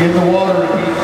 In the water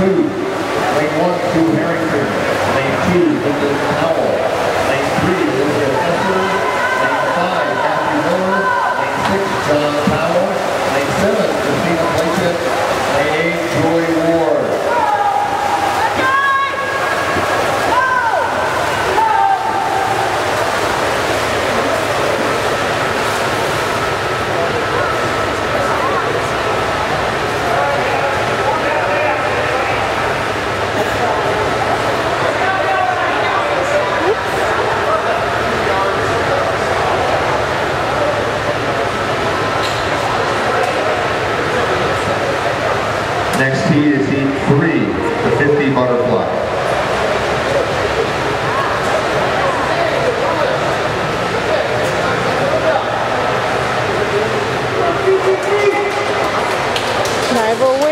Next heat is heat three, the 50 butterfly. Rival